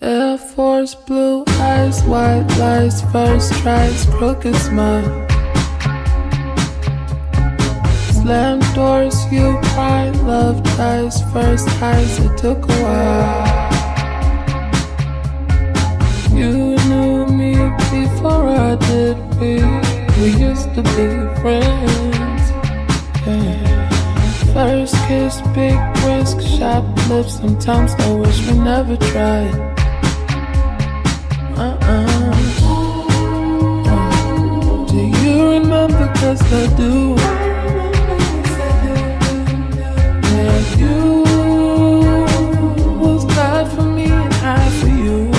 Air Force blue eyes, white lies, first tries, crooked smile. Slam doors, you cry, love dies, first highs, it took a while. You knew me before I did, we, we used to be friends. First kiss, big risk, sharp lips, sometimes I wish we never tried. Uh-uh. Uh, do you remember? Cause I do. Yeah, you was God for me and I for you.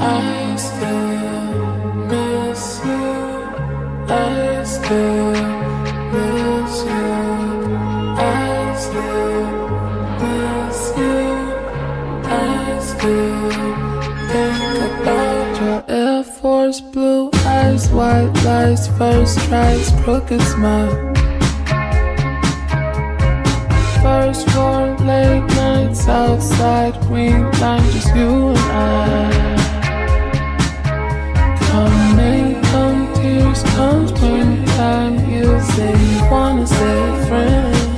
I still miss you. I Force blue eyes, white lies, first tries, crooked smile. First floor, late nights outside, green line, just you and I. Come May, come tears, come springtime, you say you wanna stay friends.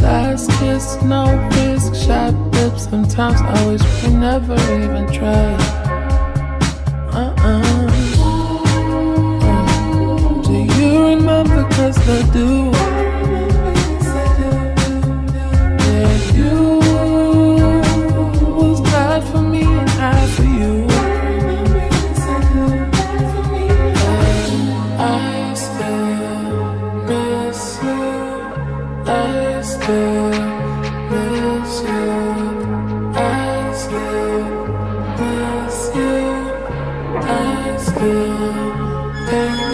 Last kiss, no risk, shot lips. Sometimes I wish we never even tried. Baby, baby